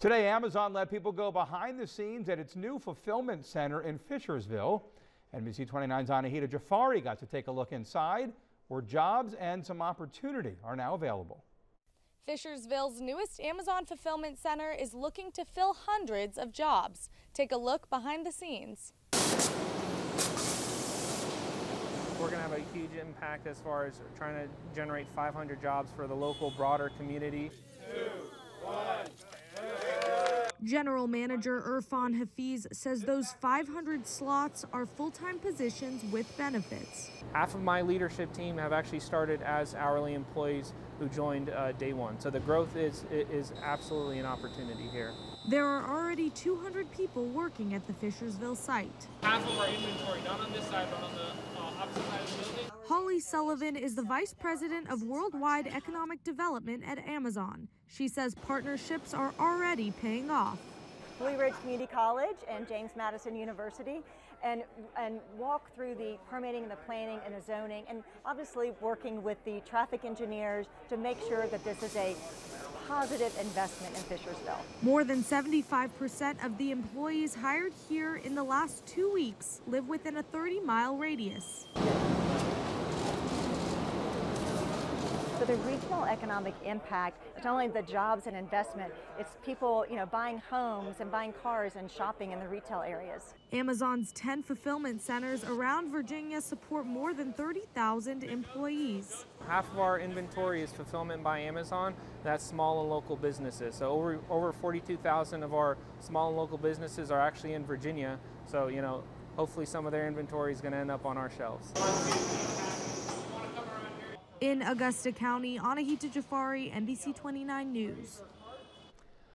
Today, Amazon let people go behind the scenes at its new fulfillment center in Fishersville. NBC 29's Anahita Jafari got to take a look inside where jobs and some opportunity are now available. Fishersville's newest Amazon fulfillment center is looking to fill hundreds of jobs. Take a look behind the scenes. We're going to have a huge impact as far as trying to generate 500 jobs for the local broader community. Two, one. General Manager Irfan Hafiz says those 500 slots are full-time positions with benefits. Half of my leadership team have actually started as hourly employees who joined uh, day one. So the growth is, is absolutely an opportunity here. There are already 200 people working at the Fishersville site. Half of our inventory, not on this side, but on the uh, opposite side of the building. Sullivan is the Vice President of Worldwide Economic Development at Amazon. She says partnerships are already paying off. Blue Ridge Community College and James Madison University and, and walk through the permitting and the planning and the zoning and obviously working with the traffic engineers to make sure that this is a positive investment in Fishersville. More than 75% of the employees hired here in the last two weeks live within a 30 mile radius. The regional economic impact, it's not only the jobs and investment, it's people, you know, buying homes and buying cars and shopping in the retail areas. Amazon's 10 fulfillment centers around Virginia support more than 30,000 employees. Half of our inventory is fulfillment by Amazon. That's small and local businesses. So over over 42,000 of our small and local businesses are actually in Virginia. So, you know, hopefully some of their inventory is going to end up on our shelves. In Augusta County, Anahita Jafari, NBC 29 News.